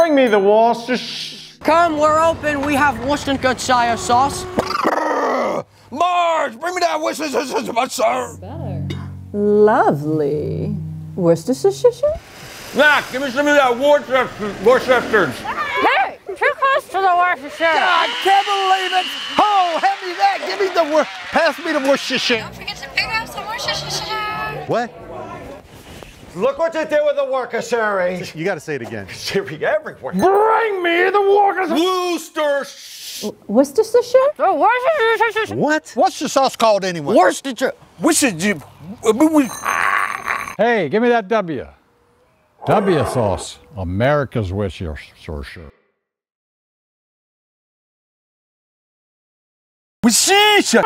Bring me the Worcestershire. Come, we're open. We have Worcestershire sauce. Marge, bring me that Worcestershire. Lovely. Worcestershire? Mac, give me some of that Worcester, Worcestershire. Hey, too close to the Worcestershire. I can't believe it. Oh, hand me that. Give me the wor. Pass me the Worcestershire. Don't forget to pick up some Worcestershire. What? Look what you did with the Worcestershire. You got to say it again. Siri everywhere. Bring me the Worcestershire. Worcester. Worcestershire? The Worcestershire. What? What's the sauce called anyway? Worcestershire. Worcestershire. Uh, hey, give me that W. W sauce. America's Worcestershire. Worcestershire.